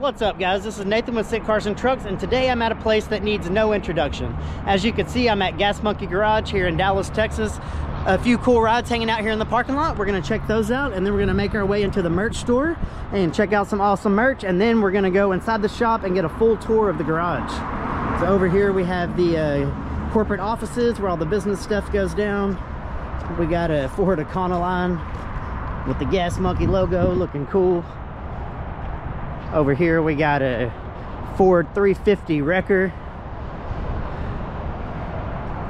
What's up guys, this is Nathan with Sick Cars and Trucks and today I'm at a place that needs no introduction. As you can see I'm at Gas Monkey Garage here in Dallas, Texas. A few cool rides hanging out here in the parking lot. We're gonna check those out and then we're gonna make our way into the merch store and check out some awesome merch and then we're gonna go inside the shop and get a full tour of the garage. So over here we have the uh, corporate offices where all the business stuff goes down. We got a Ford Econoline with the Gas Monkey logo looking cool. Over here we got a Ford 350 wrecker.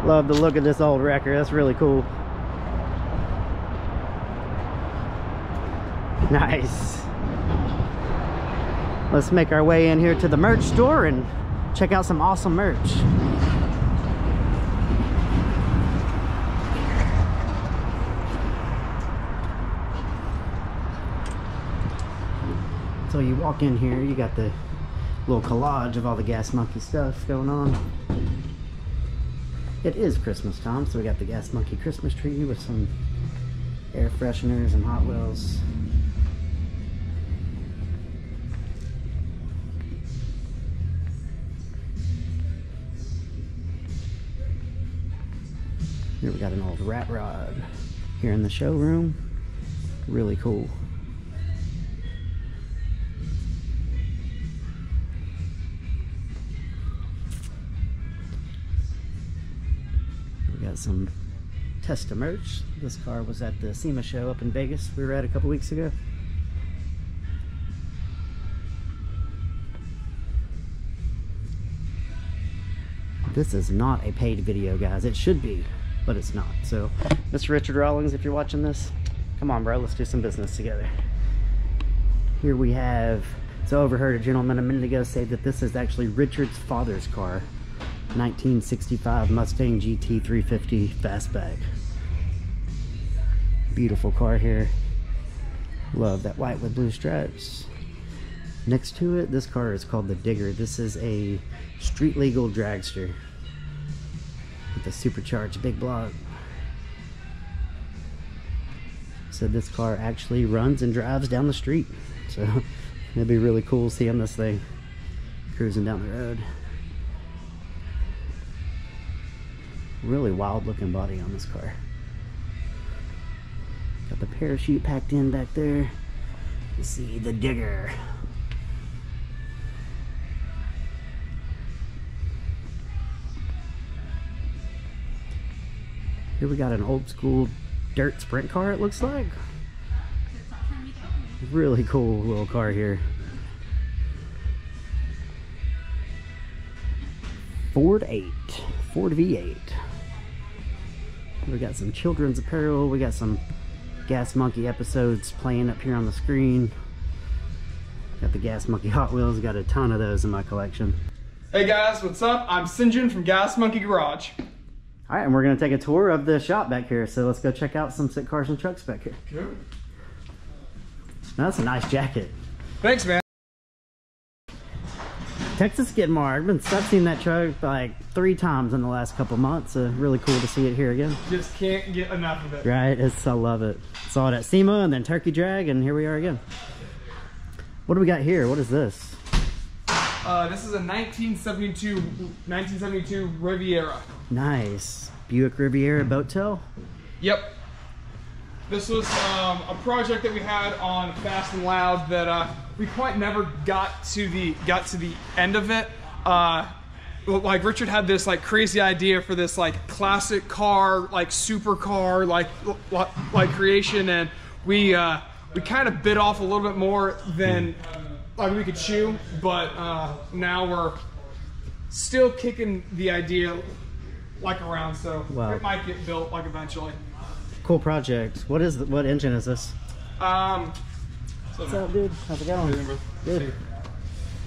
Love the look of this old wrecker. That's really cool. Nice. Let's make our way in here to the merch store and check out some awesome merch. So you walk in here, you got the little collage of all the Gas Monkey stuff going on. It is Christmas time, so we got the Gas Monkey Christmas tree with some air fresheners and Hot Wheels. Here we got an old rat rod here in the showroom. Really cool. Got some Testa merch. This car was at the SEMA show up in Vegas we were at a couple weeks ago. This is not a paid video, guys. It should be, but it's not. So, Mr. Richard Rawlings, if you're watching this, come on, bro. Let's do some business together. Here we have, so I overheard a gentleman a minute ago say that this is actually Richard's father's car. 1965 Mustang GT 350 Fastback. Beautiful car here. Love that white with blue stripes. Next to it, this car is called the Digger. This is a street legal dragster with a supercharged big block. So this car actually runs and drives down the street. So it'd be really cool seeing this thing cruising down the road. Really wild looking body on this car. Got the parachute packed in back there. You see the digger. Here we got an old school dirt sprint car it looks like. Really cool little car here. Ford 8, Ford V8. We got some children's apparel. We got some Gas Monkey episodes playing up here on the screen. Got the Gas Monkey Hot Wheels. Got a ton of those in my collection. Hey guys, what's up? I'm Sinjin from Gas Monkey Garage. All right, and we're gonna take a tour of the shop back here. So let's go check out some sick cars and trucks back here. Cool. Now, that's a nice jacket. Thanks, man. Texas Skid Mark. I've been I've seen that truck like three times in the last couple months. So really cool to see it here again. Just can't get enough of it. Right, it's I love it. Saw it at SEMA and then Turkey Drag, and here we are again. What do we got here? What is this? Uh, this is a 1972 1972 Riviera. Nice Buick Riviera boat tail. Yep. This was um, a project that we had on Fast and Loud that uh, we quite never got to the got to the end of it. Uh, like Richard had this like crazy idea for this like classic car, like supercar, like like creation, and we uh, we kind of bit off a little bit more than like we could chew. But uh, now we're still kicking the idea like around, so Wow. it might get built like eventually. Cool project. What is the, what engine is this? Um, What's up, dude? How's it going? Good.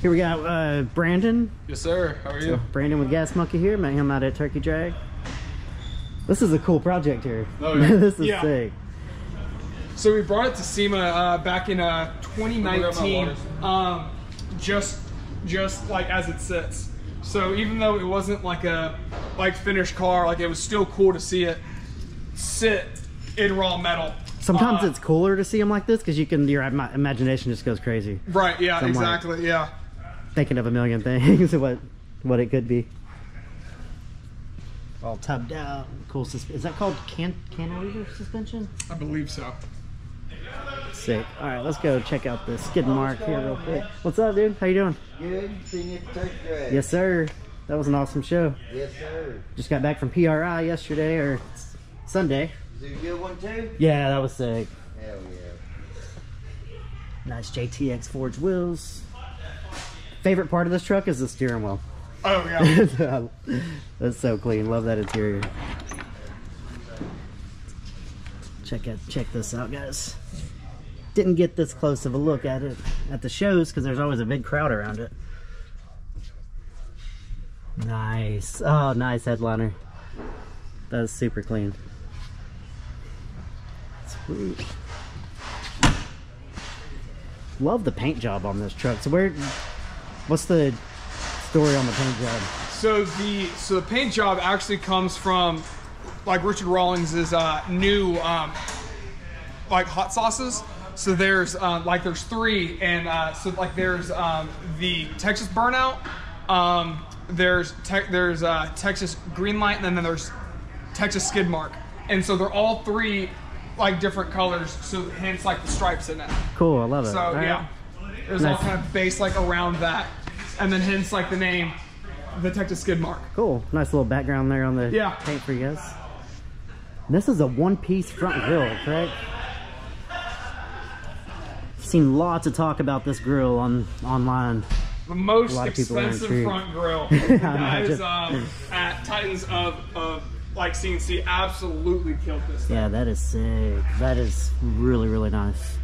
Here we got uh, Brandon. Yes, sir. How are So Brandon with Gas Monkey here. Met him out at Turkey Drag. This is a cool project here. Oh, yeah. this is Yeah. sick. So we brought it to SEMA uh, back in uh, 2019, um, just just like as it sits. So even though it wasn't like a like finished car, like it was still cool to see it sit in raw metal. Sometimes Uh, it's cooler to see them like this because you can your ima- imagination just goes crazy, Right. Yeah. Somewhat. Exactly. Yeah. thinking of a million things what what it could be. All tubbed out, cool. Sus- is that called can cantilever suspension? I believe so. Sick. All right, let's go check out the skid mark here real quick. What's up, dude? How you doing? Good. Seen you at the. Yes, sir. That was an awesome show. Yes, sir. Just got back from PRI yesterday or Sunday. Is it a good one too? Yeah, that was sick. Hell yeah. Nice JTX forged wheels. Favorite part of this truck is the steering wheel. Oh yeah. That's so clean. Love that interior. Check out, check this out, guys. Didn't get this close of a look at it at the shows because there's always a big crowd around it. Nice. Oh, nice headliner. That is super clean. Love the paint job on this truck. So where, what's the story on the paint job? So the so the paint job actually comes from like Richard Rawlings's uh, new um, like hot sauces. So there's uh, like there's three, and uh, so like there's um, the Texas Burnout, um, there's te- there's uh, Texas Greenlight, and then there's Texas Skid Mark, and so they're all three like different colors. So hence like the stripes in it. Cool, I love it. So All right. yeah, it was all kind of based like around that, and then hence like the name, the Texas Skid Mark. Cool. Nice little background there on the Yeah. paint for you guys. This is a one-piece front grill, correct? Seen lots of talk about this grill on online. The most expensive front grill. Guys um, at Titans of, of like CNC absolutely killed this thing. Yeah, that is sick. That is really, really nice.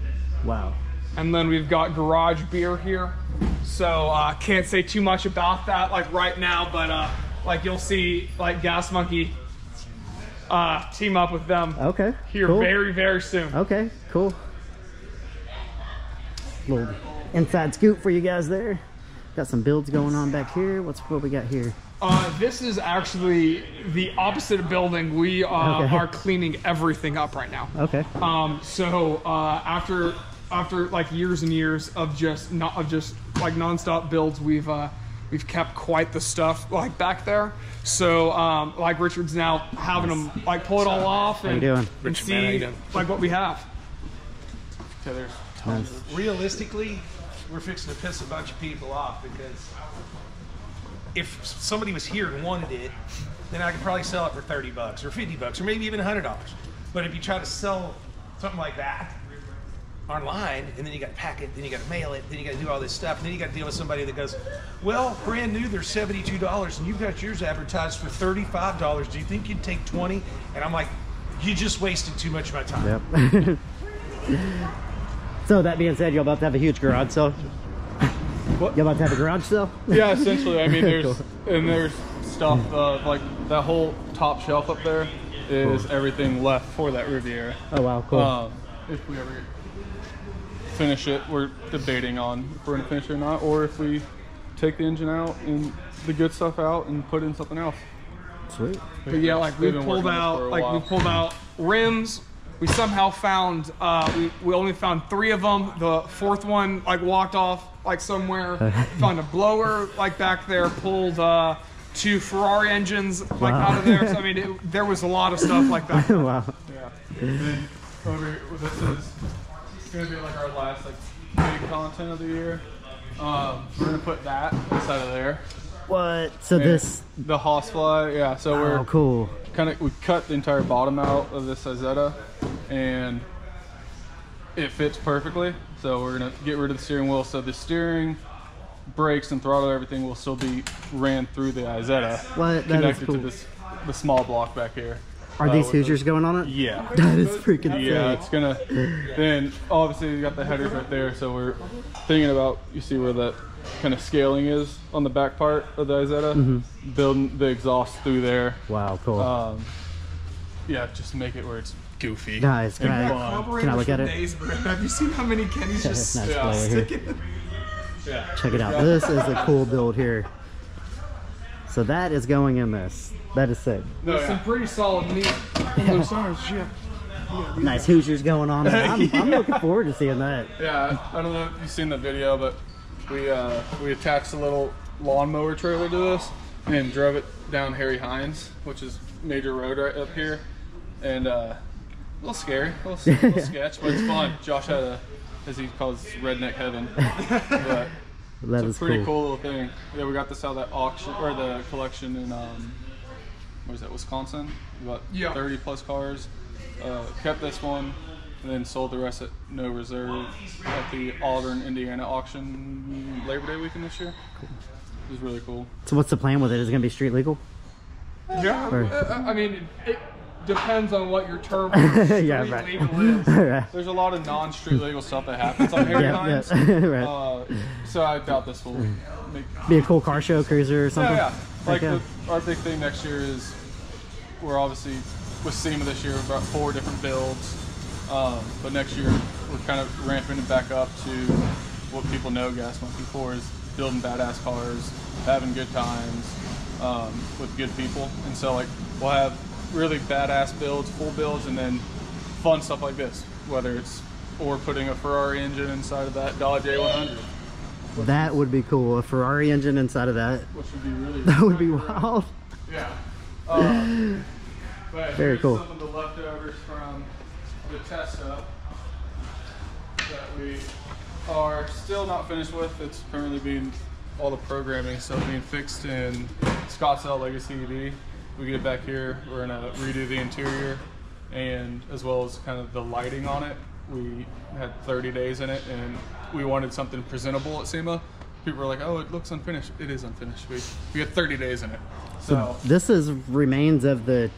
Wow. And then we've got garage beer here. So uh, can't say too much about that like right now, but uh, like you'll see like Gas Monkey uh, team up with them Okay. here cool. very very soon. Okay, cool. Little inside scoop for you guys there. Got some builds going on back here. What's what we got here? Uh, this is actually the opposite building. We uh, Okay. are cleaning everything up right now. Okay. Um, so uh, after after like years and years of just not of just like nonstop builds, we've uh, we've kept quite the stuff like back there. So um, like Richard's now having them like pull it all off and, you doing? and Richard, man, how you see doing? like what we have. Okay, there's Nice. realistically, we're fixing to piss a bunch of people off because if somebody was here and wanted it, then I could probably sell it for 30 bucks or 50 bucks or maybe even $100. But if you try to sell something like that online and then you got to pack it, then you got to mail it, then you got to do all this stuff, and then you got to deal with somebody that goes, "Well, brand new, they're $72 and you've got yours advertised for $35. Do you think you'd take 20?" And I'm like, "You just wasted too much of my time." Yep. so that being said, you're about to have a huge garage sale. What? You're about to have a garage sale? Yeah, essentially. I mean, there's Cool. and there's stuff uh, like that whole top shelf up there is everything left for that Riviera. Oh wow, cool. Um, if we ever finish it, we're debating on if we're gonna finish it or not, or if we take the engine out and the good stuff out and put in something else. Sweet. But yeah, like we pulled working on this for out, like we pulled out rims. We somehow found, uh, we, we only found three of them. The fourth one like walked off like somewhere. found a blower like back there. Pulled uh, two Ferrari engines like Wow. out of there. So I mean, it, there was a lot of stuff like that. wow. Yeah. And then over here, this is gonna be like our last like big content of the year. Um, we're gonna put that inside of there. What? So this? the Horsefly, yeah. So we're Oh, cool. kind of we cut the entire bottom out of this Isetta, and it fits perfectly. So we're gonna get rid of the steering wheel. So the steering, brakes, and throttle, everything will still be ran through the Isetta, What? That is connected cool. to this the small block back here. Are Uh, these with the- Hoosiers going on it? Yeah. That is freaking Yeah, sick. it's gonna. Then obviously you got the headers right there, so we're thinking about. You see where that kind of scaling is on the back part of the Isetta, Mm-hmm. building the exhaust through there. Wow, cool. Um, yeah, just make it where it's goofy. Guys, can and I- fun. Can I look at it? Days. Have you seen how many Kenny's just Nice Yeah. play here. sticking? Yeah. Check it out. This is a cool build here. So that is going in this. That is sick. No, There's some pretty solid meat. Those ours, yeah. Nice Hoosiers going on. I'm, I'm looking forward to seeing that. Yeah, I don't know if you've seen the video, but we uh, we attached a little lawnmower trailer to this and drove it down Harry Hines, which is major road right up here, and uh, a little scary, a little, little sketch, but it's fun. Josh had a, as he calls redneck heaven, but That it's a pretty cool. cool. little thing. Yeah, we got this out of that auction or the collection in um, what was that, Wisconsin? About Yeah. 30 plus cars. Uh, kept this one, and then sold the rest at no reserve at the Auburn, Indiana auction Labor Day weekend this year. Cool. It was really cool. So what's the plan with it? Is it gonna be street legal? Yeah, Or- uh, I mean, it depends on what your term Yeah, street right. legal is. right. There's a lot of non-street legal stuff that happens on Yeah, yeah. right. Uh, so I doubt this will make Be a cool car show cruiser or something. Yeah, yeah. Like the, our big thing next year is we're obviously with SEMA this year, we've got four different builds. Um, but next year we're kind of ramping it back up to what people know Gas Monkey for is building badass cars, having good times um, with good people. And so like we'll have really badass builds, full builds, and then fun stuff like this. Whether it's or putting a Ferrari engine inside of that Dodge A100, That would be cool. A Ferrari engine inside of that. which would be really That would be wild. Yeah. Um, but Very cool. Some of the leftovers from the Testa that we are still not finished with. It's currently being all the programming stuff being fixed in Scottsdale Legacy EV. We get it back here, we're gonna redo the interior and as well as kind of the lighting on it. We had 30 days in it and we wanted something presentable at SEMA. People were like, "Oh, it looks unfinished." It is unfinished. We we had 30 days in it. So, This is remains of the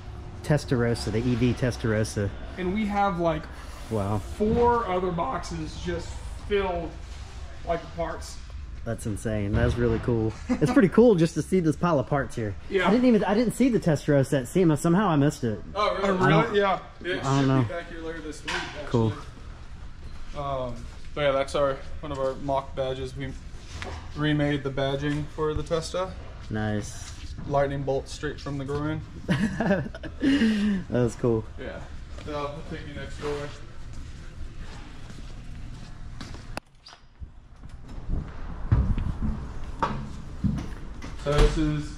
Testarossa, the EV Testarossa. And we have like Wow, four other boxes just filled like parts. That's insane. That's really cool. It's pretty cool just to see this pile of parts here. Yeah. I didn't even I didn't see the Testarossa at SEMA. Somehow I missed it. oh Oh, really? Yeah. It I don't should know. be back here later this week. Actually. Cool. Um, but yeah, that's our one of our mock badges. We remade the badging for the Testa. Nice. Lightning bolt straight from the groin. That was cool. Yeah. So I'll take you next door. So this is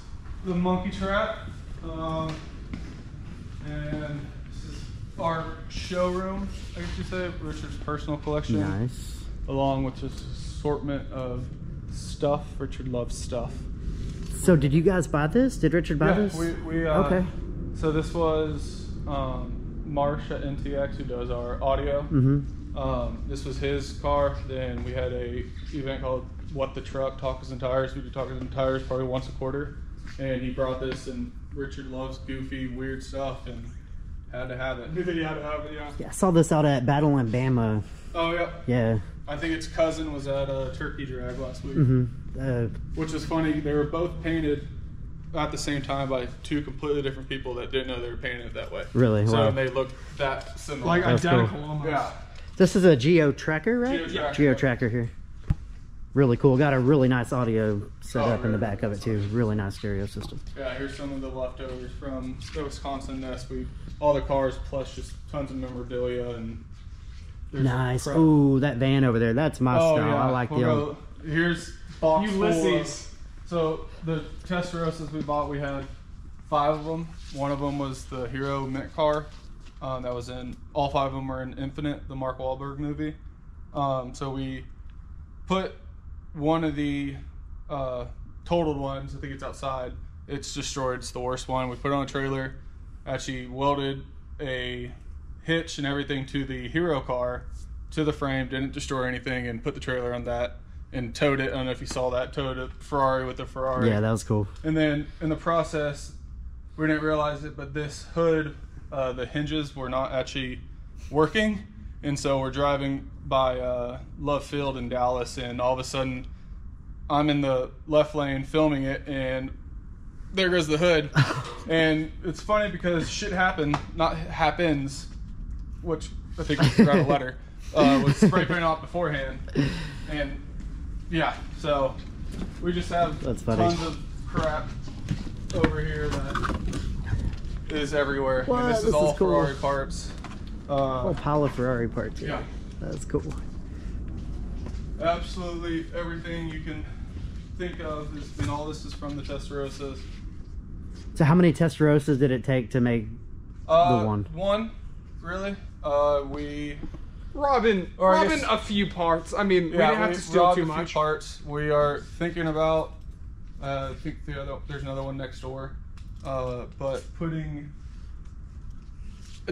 the monkey trap. Um, and this is our showroom, I guess you say, Richard's personal collection. Nice. Along with just assortment of stuff. Richard loves stuff. So did you guys buy this? Did Richard buy Yeah, this? we, we uh, Okay. So this was um, Marsh at NTX who does our audio. Mm-hmm. Um, this was his car. Then we had a event called What the Truck Talkers and Tires. We do Talkers and Tires probably once a quarter, and he brought this. And Richard loves goofy, weird stuff, and had to have it. Knew that you had to have it, yeah. Yeah, I saw this out at Battle in Bama. Oh yeah, Yeah. I think its cousin was at a turkey drag last week, Mm-hmm. Uh, which was funny. They were both painted at the same time by two completely different people that didn't know they were painting it that way. Really? So Wow. and they looked that similar. Like That's cool. identical almost. yeah. this is a Geo Tracker, right? Geo Tracker. Geo Tracker here. Really cool. Got a really nice audio set Oh, up in the back of it too. Really nice stereo system. Yeah, here's some of the leftovers from the Wisconsin nest. We all the cars plus just tons of memorabilia and there's Nice. crap. Ooh, that van over there. That's my Oh, style. yeah. I like We'll the old. go- Here's box full of- Ulysses. So the Testarossas we bought, we had five of them. One of them was the Hero Mint car. Um, that was in all five of them were in Infinite, the Mark Wahlberg movie. Um, so we put one of the uh, totaled ones. I think it's outside. It's destroyed. It's the worst one. We put it on a trailer. Actually welded a hitch and everything to the Hero car to the frame. Didn't destroy anything and put the trailer on that and towed it. I don't know if you saw that. Towed a Ferrari with a Ferrari. Yeah, that was cool. And then in the process, we didn't realize it, but this hood, uh, the hinges were not actually working. And so we're driving by uh, Love Field in Dallas, and all of a sudden, I'm in the left lane filming it, and there goes the hood. and it's funny because shit happened, not happens, which I think we forgot a letter, uh, was spray painted off beforehand. And yeah, so we just have That's tons of crap over here that is everywhere. What? And this This is all is cool. Ferrari parts. Whole Uh, pile of Ferrari parts. here. yeah. That's cool. absolutely everything you can think of, is, and all this is from the Testarossas. So how many Testarossas did it take to make Uh, one. One, really? Uh, we Robin, Or Robin, guess- a few parts. I mean, we yeah, didn't have we to steal too a few much. parts. We are thinking about. Uh, I think the other there's another one next door, uh, but putting.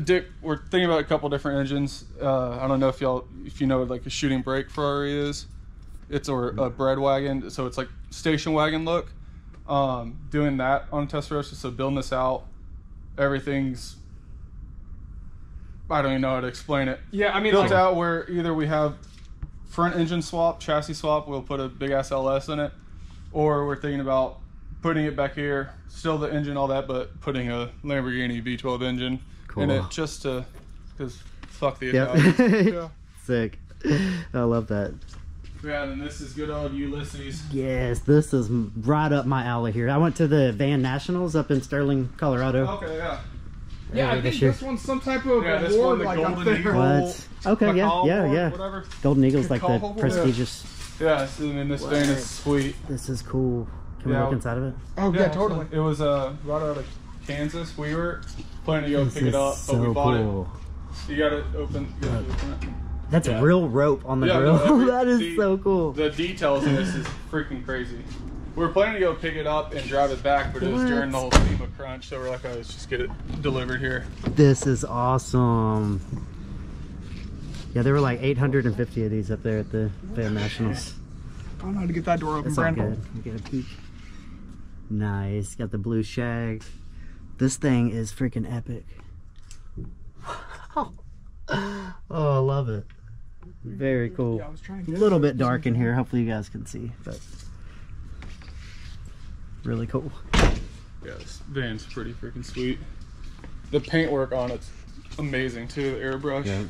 Dick, we're thinking about a couple different engines. Uh, I don't know if y'all if you know what like a shooting brake Ferrari is. It's or a bread wagon, so it's like station wagon look. Um, doing that on a Testarossa, so building this out, everything's. I don't even know how to explain it Yeah, I mean, built like, out where either we have front engine swap, chassis swap, we'll put a big ass LS in it, or we're thinking about putting it back here, still the engine, all that, but putting a Lamborghini V12 engine in it just to, because fuck the Yep. yeah. Sick. I love that. yeah, and this is good old Ulysses. Yes, this is right up my alley here. I went to the Van Nationals up in Sterling, Colorado. Okay, yeah. yeah, I think this year. this one's some type of Yeah, this award, one, the like up Golden there. Eagle. What? Okay, yeah, yeah, yeah. Whatever. Golden Eagle's like the Call, yeah. prestigious. Yeah, so, I mean, this van is sweet. This is cool. Can we Yeah. look inside of it? Oh yeah, totally. It was uh, right out of Kansas. We were planning to go This pick it up, but we bought cool. it. You got it open. You gotta open it. That's Yeah. real rope on the Yeah, grill. no, every- that is the- so cool. The details in this is freaking crazy. We were planning to go pick it up and drive it back, but it was during the whole SEMA crunch, so we're like, oh, let's just get it delivered here. This is awesome. Yeah, there were like 850 of these up there at the Van Nationals. I don't know how to get that door open, Brandon. good. You get a peek. Nice. Got the blue shag. This thing is freaking epic. oh, I love it. Very cool. Yeah, I was trying to A little bit dark in here. Hopefully you guys can see, but really cool. Yeah, this van's pretty freaking sweet. The paintwork on it's amazing too. The airbrush.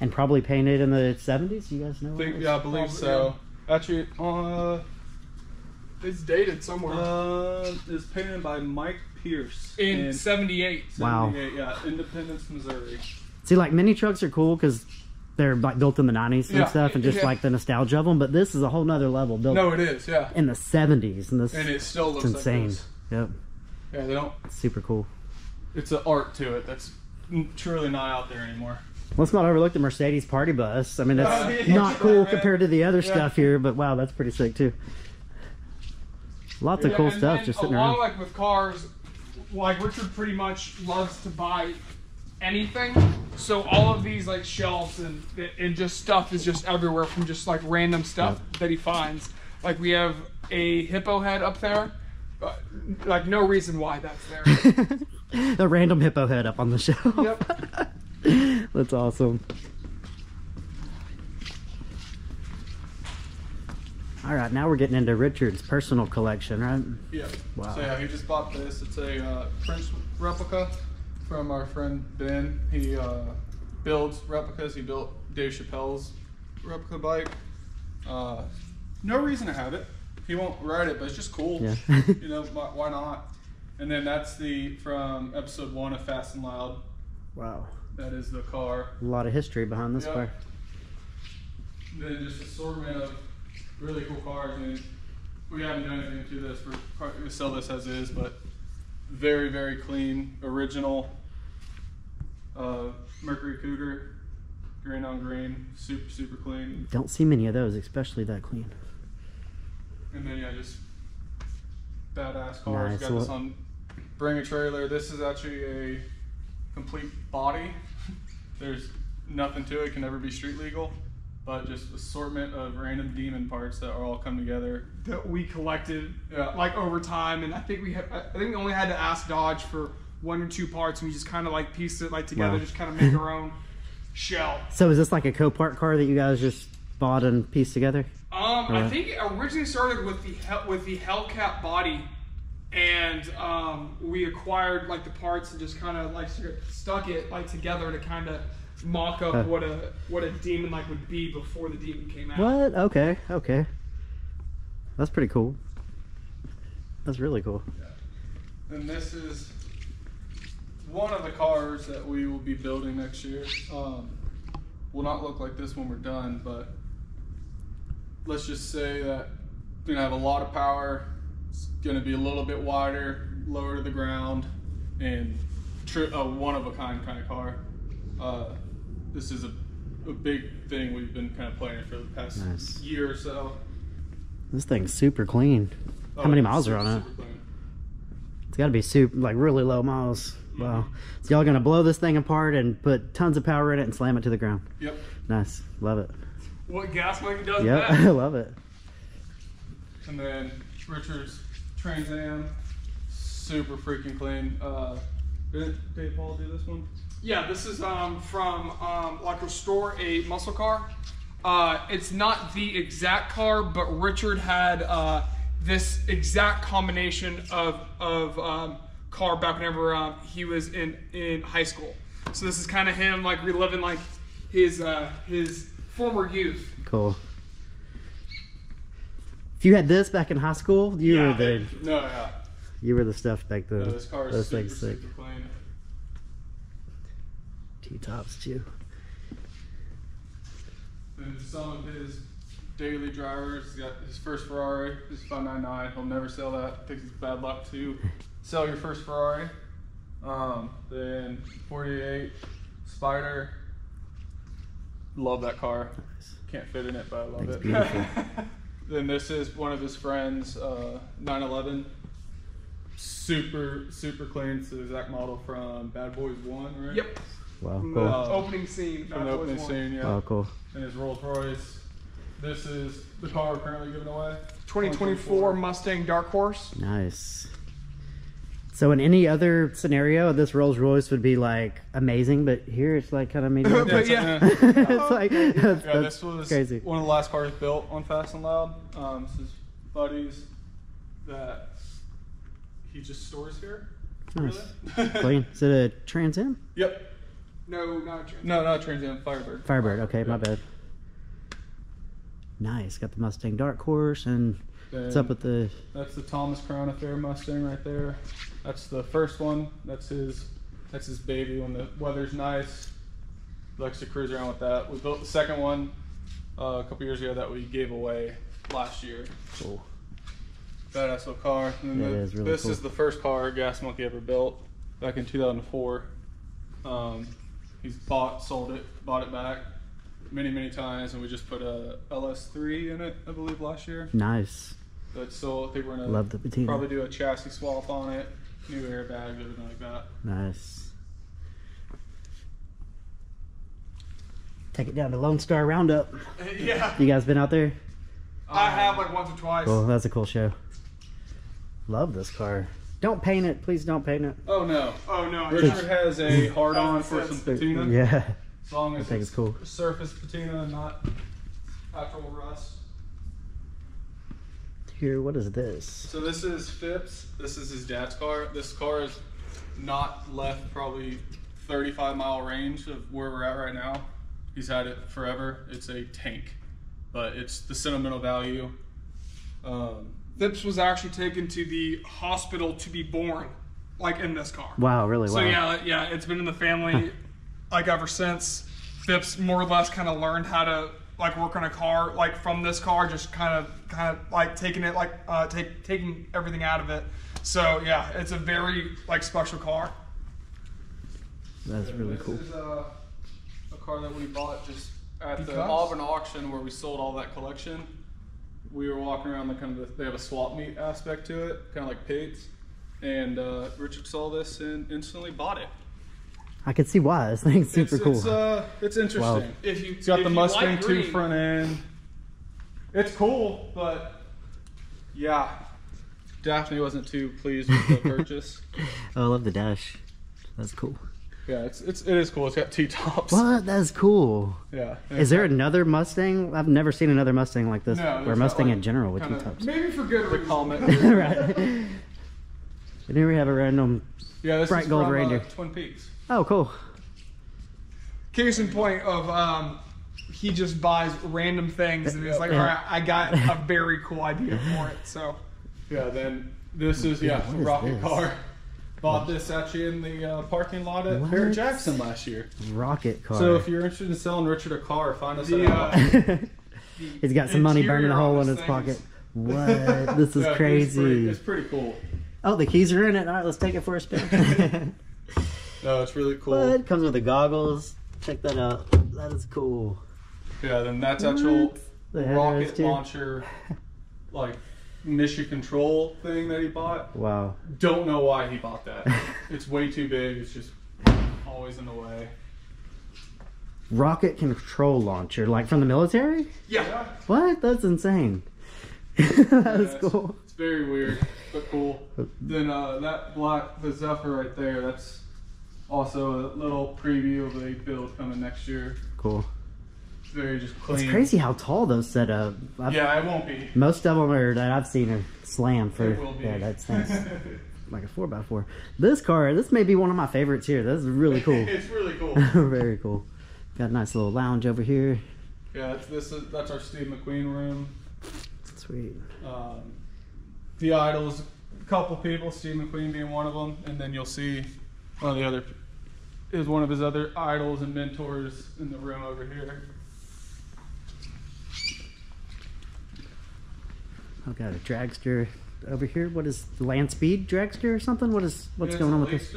And probably painted in the 70s. You guys know? Think, yeah, I believe Probably, so. Actually, uh, It's dated somewhere. uh, is painted by Mike Pierce in '78. Wow. 78, Yeah, Independence, Missouri. See, like mini trucks are cool because they're like built in the 90s and Yeah, stuff, and just yeah. like the nostalgia of them. But this is a whole nother level built No, it is. Yeah, in the 70s, and this and it still looks it's insane. like this. Yep, Yeah, they don't. it's super cool. It's an art to it that's truly not out there anymore. Let's not overlook the Mercedes party bus. I mean, it's Oh, yeah. not cool Yeah. compared to the other Yeah. stuff here, but wow, that's pretty sick too. Lots of cool stuff just sitting along around. like with cars, like Richard pretty much loves to buy anything. So all of these like shelves and and just stuff is just everywhere from just like random stuff that he finds. Like we have a hippo head up there. Uh, like no reason why that's there. the random hippo head up on the shelf. Yep. That's awesome. All right, now we're getting into Richard's personal collection, right? Yeah. Wow. So yeah, he just bought this. It's a uh, Prince replica from our friend Ben. He uh, builds replicas. He built Dave Chappelle's replica bike. Uh, no reason to have it. He won't ride it, but it's just cool. Yeah. you know, why, why not? And then that's the from episode one of Fast and Loud. Wow. That is the car. A lot of history behind this Yep. car. then just assortment of really cool cars. and we haven't done anything to this. We're gonna sell this as is, but very, very clean, original uh, Mercury Cougar, green on green, super, super clean. Don't see many of those, especially that clean. And then yeah, just badass cars. Nice. Got this on Bring a Trailer. This is actually a complete body. There's nothing to it. Can never be street legal. But just assortment of random demon parts that are all come together. that we collected Yeah. like over time, and I think we have. I think we only had to ask Dodge for one or two parts, and we just kind of like pieced it like together, Wow. just kind of make our own shell. So is this like a Copart car that you guys just bought and pieced together? Um, I Right. think it originally started with the Hel- with the Hellcat body, and um, we acquired like the parts and just kind of like sort stuck it like together to kind of mock up what a what a demon like would be before the demon came out. What? Okay, okay. That's pretty cool. That's really cool. And this is one of the cars that we will be building next year. Um, will not look like this when we're done, but let's just say that we're gonna have a lot of power. It's gonna be a little bit wider, lower to the ground, and tri- a one of a kind kind of car. Uh, this is a, a big thing we've been kind of planning for the past Nice. year or so. This thing's super clean. How many Oh, miles are on it? It's got to be super, like really low miles. Wow. So y'all gonna blow this thing apart and put tons of power in it and slam it to the ground. Yep. Nice. Love it. What gas monkey does Yep. best. I love it. And then Richard's Trans Am, super freaking clean. Uh, did Dave Paul do this one? Yeah, this is um, from um, like Restore a Muscle Car. Uh, it's not the exact car, but Richard had uh, this exact combination of of um, car back whenever um, he was in in high school. So this is kind of him like reliving like his uh, his former youth. Cool. If you had this back in high school, you Yeah, were the No, yeah. You were the stuff back then. No, this car is Those super, things sick. clean. T tops too. And some of his daily drivers, he's got his first Ferrari, his 599. He'll never sell that. Thinks it's bad luck to sell your first Ferrari. Um, then 48 Spider. Love that car. Can't fit in it, but I love Thing's it. then this is one of his friends, uh, 911. Super, super clean. It's the exact model from Bad Boys 1, right? Yep. Wow. Cool. the Uh, opening scene. From the Bad Boys opening one. scene, yeah. Oh, cool. And his Rolls Royce. This is the car we're currently giving away. 2024 Mustang Dark Horse. Nice. So in any other scenario, this Rolls Royce would be like amazing, but here it's like kind of mediocre. But yeah. it's like that's, Yeah, that's this was crazy. one of the last cars built on Fast and Loud. Um, this is buddies that he just stores here. Nice. Clean. Is it a Trans Am? Yep. No, not true. No, not Trans Am, Firebird. Firebird. Okay, my bad. Nice. Got the Mustang Dark Horse, and what's up with the? That's the Thomas Crown Affair Mustang right there. That's the first one. That's his. That's his baby when the weather's nice. He likes to cruise around with that. We built the second one uh, a couple years ago that we gave away last year. Cool. Badass little car. Yeah, is really this cool. is the first car Gas Monkey ever built back in 2004. Um, he's bought, sold it, bought it back many, many times, and we just put a LS3 in it, I believe, last year. Nice. But still, I think we're gonna Love the patina. probably do a chassis swap on it, new airbags, everything like that. Nice. Take it down to Lone Star Roundup. yeah. You guys been out there? I have like once or twice. Cool. That's a cool show. Love this car. Don't paint it, please. Don't paint it. Oh no, Oh no. I Richard has a hard on for some patina. Yeah. As long as I think it's cool. surface patina, and not actual rust. Here, what is this? So this is Phipps. This is his dad's car. This car is not left probably 35 mile range of where we're at right now. He's had it forever. It's a tank, but it's the sentimental value. Um, Phipps was actually taken to the hospital to be born, like in this car. Wow, really? So wow. yeah, yeah, it's been in the family like ever since. Phipps more or less kind of learned how to like work on a car, like from this car, just kind of, kind of like taking it, like uh, take taking everything out of it. So yeah, it's a very like special car. That's really this cool. This is uh, a car that we bought just at the Auburn auction where we sold all that collection. We were walking around the kind of the, they have a swap meet aspect to it, kind of like Pates, And uh, Richard saw this and instantly bought it. I can see why. This thing's super it's, cool. It's, uh, it's interesting. Wow. If you, It's got if the Mustang like 2 front end. It's cool, but yeah. Daphne wasn't too pleased with the purchase. oh, I love the dash. That's cool. Yeah, it's, it's it is cool. It's got T tops. What? That's cool. Yeah. Is there another Mustang? I've never seen another Mustang like this, No, or Mustang like, in general with kinda- T-tops. Maybe for good reason. comment? right. And here we have a random. Yeah, this Bright is gold from, uh, reindeer. Twin Peaks. Oh, cool. Case in point of um, he just buys random things and he's like, all right, I got a very cool idea for it. So Yeah, then this is yeah, is rocket this? car. Bought this actually in the uh, parking lot at What? Barrett Jackson last year. Rocket car. So if you're interested in selling Richard a car, find us The, at uh, He's got some money burning a hole in this his thing pocket. What? This is Yeah, It's pretty, crazy. it's pretty cool. Oh, the keys are in it. All right, let's take it for a spin. No, it's really cool. what? Comes with the goggles. Check that out. That is cool. Yeah, then that's actual What? The rocket launcher, like mission control thing that he bought. Wow. Don't know why he bought that. it's way too big. It's just always in the way. Rocket control launcher, like from the military? Yeah. What? That's insane. that Yeah, is it's- cool. It's very weird, but cool. Then uh, that black, the Zephyr right there, that's also a little preview of a build coming next year. Cool. It's very just clean. It's crazy how tall those set up. I've- Yeah, it won't be. Most of them are that I've seen are slam for. It will be. Yeah, that's nice. like a four x four. This car, this may be one of my favorites here. This is really cool. it's really cool. Very cool. Got a nice little lounge over here. Yeah, it's, this is that's our Steve McQueen room. Sweet. Um, the idols, a couple people, Steve McQueen being one of them, and then you'll see one of the other is one of his other idols and mentors in the room over here. I've got a dragster over here. What is the land speed dragster or something? What is what's It's going on with this?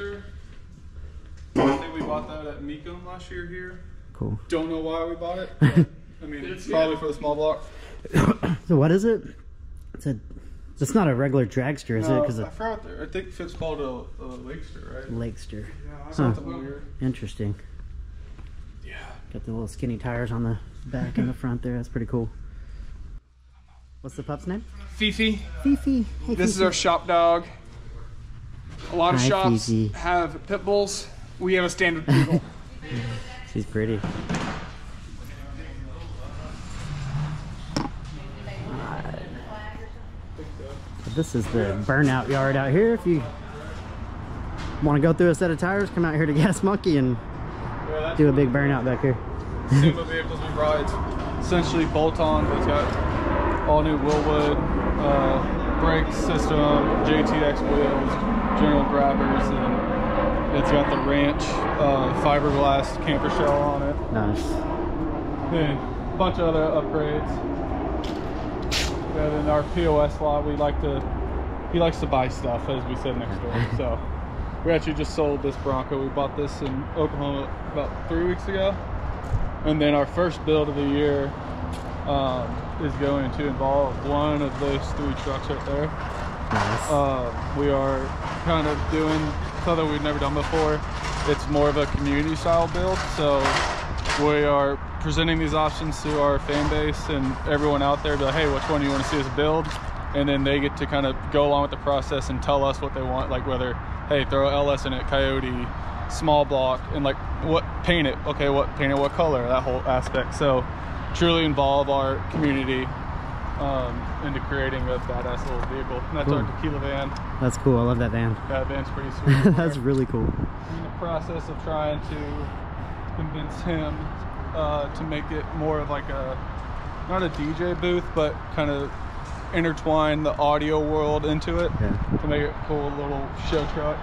I think we bought that at Mecum last year here. Cool. Don't know why we bought it. but, I mean, it's probably for the small block. So what is it? It's a. It's not a regular dragster, is it? Because I forgot. The, I think it's called a, a Leicester, right? Lakester. Something weird. Interesting. Yeah. Got the little skinny tires on the back and the front there. That's pretty cool. What's the pup's name? Fifi. Fifi. Hey, This is our shop dog. A lot of Hi, shops Fifi. have pit bulls. We have a standard poodle. She's pretty. This is the burnout yard out here. If you want to go through a set of tires, come out here to Gas Monkey and Yeah, do a big burnout back here. SEMA vehicles we ride. Essentially bolt-on. It's got all new Wilwood uh, brake system, JTX wheels, general grabbers, and it's got the ranch uh, fiberglass camper shell on it. Nice. And a bunch of other upgrades. And then our POS lot, we like to, he likes to buy stuff, as we said next door. So we actually just sold this Bronco. We bought this in Oklahoma about three weeks ago. And then our first build of the year um, is going to involve one of those three trucks right there. Nice. Uh, we are kind of doing something we've never done before. It's more of a community style build. So we are presenting these options to our fan base and everyone out there be like, hey, which one do you want to see us build? And then they get to kind of go along with the process and tell us what they want, like whether, hey, throw LS in it, Coyote, small block, and like what paint it, okay, what paint it, what color, that whole aspect. So truly involve our community um, into creating a badass little vehicle. And that's our Cool. tequila van. That's cool. I love that van. That van's pretty sweet. That's really cool. We're in the process of trying to convince him uh, to make it more of like a not a DJ booth, but kind of intertwine the audio world into it Yeah. to make it a cool little show truck.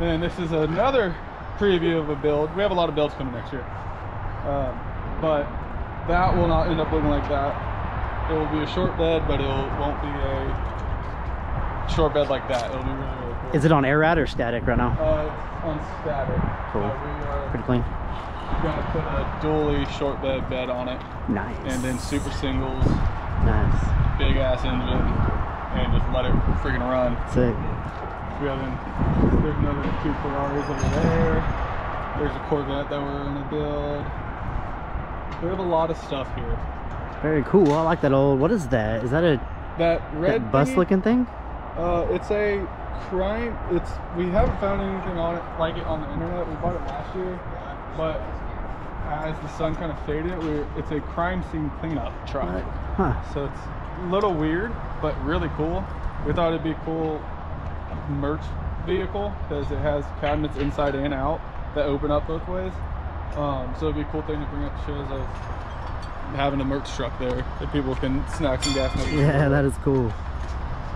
And this is another preview of a build. We have a lot of builds coming next year, um, but that will not end up looking like that. It will be a short bed, but it won't be a short bed like that. It'll be really, really cool. Is it on air ride or static right now? Uh, it's on static. Cool. So we are Pretty clean. gonna put a dually short bed bed on it, Nice. and then super singles, nice. big ass engine, and just let it freaking run. Sick. We have in, there's another two Ferraris over there. There's a Corvette that we're gonna build. We have a lot of stuff here. Very cool. I like that old. What is that? Is that a That red that bus thingy, looking thing? Uh, it's a crime. It's we haven't found anything on it like it on the internet. We bought it last year, but as the sun kind of faded, we it's a crime scene cleanup truck. What? Huh. So it's a little weird, but really cool. We thought it'd be a cool merch vehicle because it has cabinets inside and out that open up both ways. Um, so it'd be a cool thing to bring up shows of having a merch truck there that people can snack some gas. Yeah, that is cool.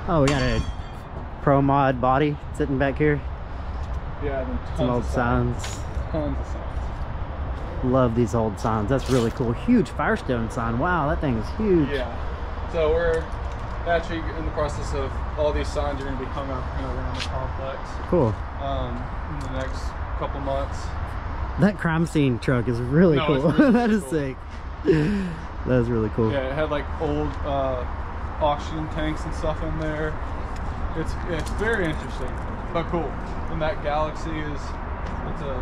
Oh, we got a Pro Mod body sitting back here. Yeah, and Some old of signs. signs. Tons of signs. Love these old signs. That's really cool. Huge Firestone sign. Wow, that thing is huge. Yeah. So we're actually in the process of all these signs are going to be hung up you know, around the complex Cool. um, in the next couple months. That crime scene truck is really No, cool. it's really, that really is cool. sick. that is really cool. Yeah, it had like old uh, oxygen tanks and stuff in there. It's it's very interesting, but cool. And that Galaxy is it's a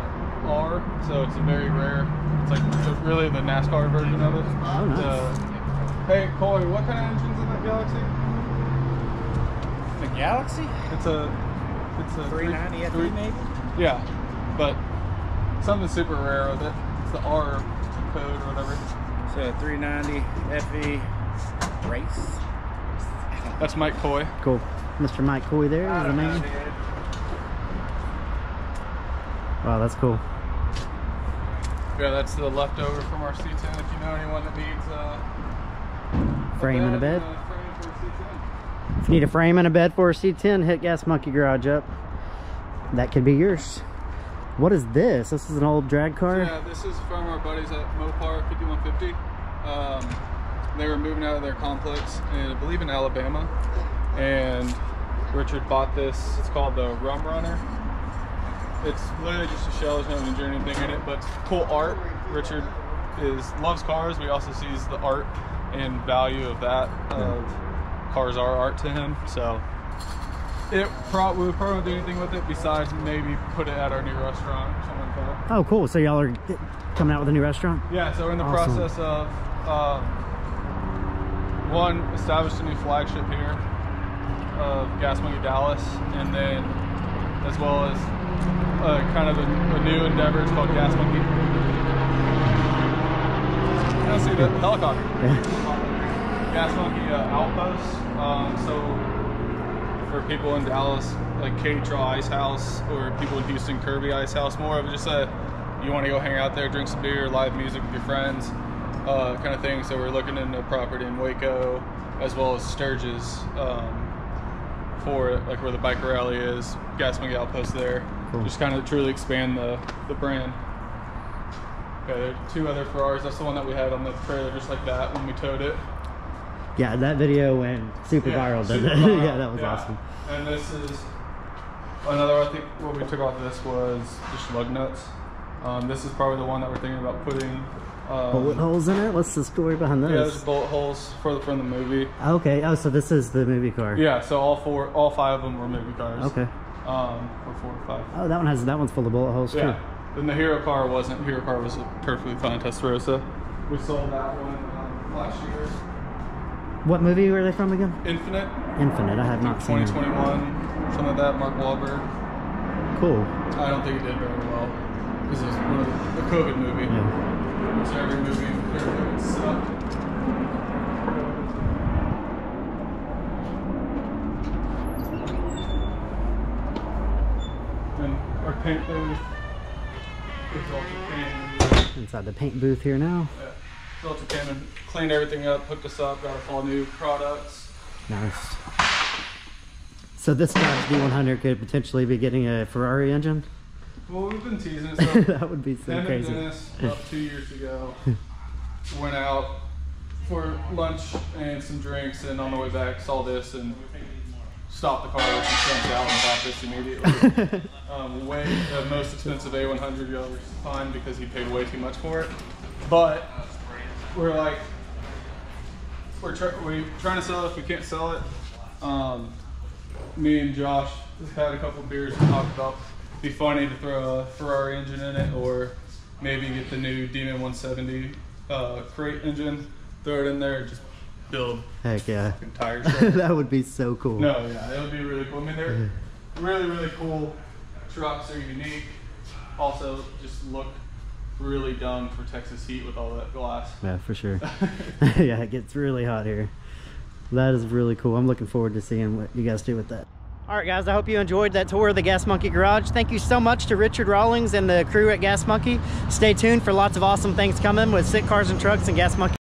R, so it's a very rare. It's like the- really the NASCAR version of it. Oh, nice. The- hey, Corey, what kind of engine's in that Galaxy? The Galaxy? It's a it's a 390 FE three- maybe? Yeah, but something super rare with it. It's the R code or whatever. So 390 FE race. That's Mike Coy. Cool. Mr. Mike Coy there is the name. Wow, that's cool. Yeah, that's the leftover from our C10. If you know anyone that needs uh, Frame and a bed. uh, frame for a C10. If you need a frame and a bed for a C10, hit Gas Monkey Garage up. That could be yours. What is this? This is an old drag car? Yeah, this is from our buddies at Mopar 5150. Um, they were moving out of their complex, in, I believe in Alabama, and Richard bought this. It's called the Rum Runner. It's literally just a shell. There's no engine or anything in it, but cool art. Richard is loves cars. We also sees the art and value of that. Of cars are art to him, so it pro- we would probably not do anything with it besides maybe put it at our new restaurant or something like that. Oh, cool. So y'all are coming out with a new restaurant? Yeah, so we're in the Awesome. process of um, one established a new flagship here of Gas Monkey Dallas, and then as well as uh, kind of a, a new endeavor. It's called Gas Monkey. You don't see the helicopter. Gas Monkey uh, Outpost. Um, so for people in Dallas, like Katy Trail Ice House, or people in Houston, Kirby Ice House, more of just a you want to go hang out there, drink some beer, live music with your friends, uh, kind of thing. So we're looking into property in Waco, as well as Sturgis, um, for like where the biker rally is, Gas Monkey Outpost there. Cool. Just kind of truly expand the the brand. Okay, there are two other Ferraris. That's the one that we had on the trailer, just like that when we towed it. Yeah, that video went super viral, didn't super it? viral, yeah, that was yeah. awesome. And this is another. I think what we took off this was just lug nuts. Um, this is probably the one that we're thinking about putting. Um, Bullet holes in it? What's the story behind Yeah, there's bullet holes for the, from the movie. okay, oh, so this is the movie car. Yeah, so all four, all five of them were movie cars. Okay. Um, or four or five. Oh, that one has, that one's full of bullet holes too. Yeah. Then the hero car wasn't. Hero car was a perfectly fine Testarossa. We sold that one um, last year. What movie were they from again? Infinite, Infinite, I have not seen it. 2021, something like that. Mark Wahlberg. Cool. I don't think it did very well because it was one of the, the COVID movie. Yeah. So every movie, every movie sucked. And our paint booth is also clean. Inside the paint booth here now. Yeah. Delta Cannon cleaned everything up, hooked us up, got us all new products. Nice. So this Dodge D100 could potentially be getting a Ferrari engine? Well, we've been teasing it. So that would be so and crazy. Dennis, about two years ago, went out for lunch and some drinks, and on the way back saw this and stopped the car and jumped out and bought this immediately. um, way the most expensive A100 you'll ever find because he paid way too much for it. But we're like, we're try- we trying to sell it if we can't sell it. Um, me and Josh just had a couple beers and talked about it be funny to throw a Ferrari engine in it or maybe get the new Demon 170 uh, crate engine, throw it in there and just build Heck yeah. entire that would be so cool. no, yeah, it would be really cool. I mean, they're really, really cool trucks. They're unique. Also, just look really dumb for Texas heat with all that glass. Yeah, for sure. yeah, it gets really hot here. That is really cool. I'm looking forward to seeing what you guys do with that. All right, guys, I hope you enjoyed that tour of the Gas Monkey Garage. Thank you so much to Richard Rawlings and the crew at Gas Monkey. Stay tuned for lots of awesome things coming with Sick Cars and Trucks and Gas Monkey.